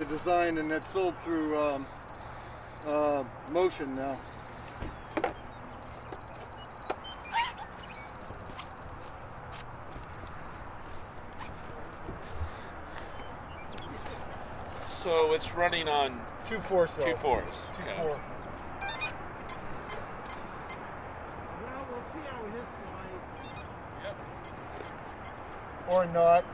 The design and that's sold through um, uh, Motion now. So it's running on Two four cells. two fours. Two Okay. four. Well, we'll see how his flies. Yep. Or not.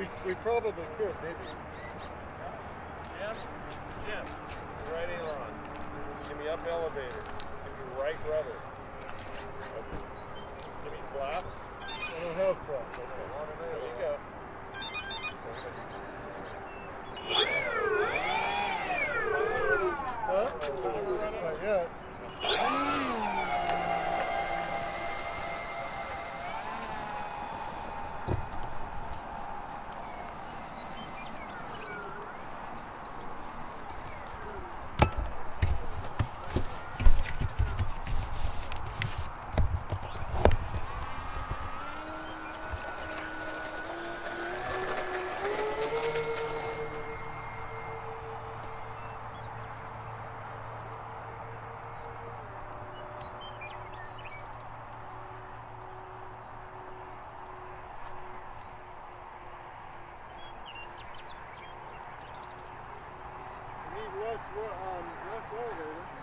We, we probably could. Maybe. Jim, Jim, right aileron. Give me up elevator. Give me right rudder. Okay. Give me flaps. I don't have props. um, last elevator.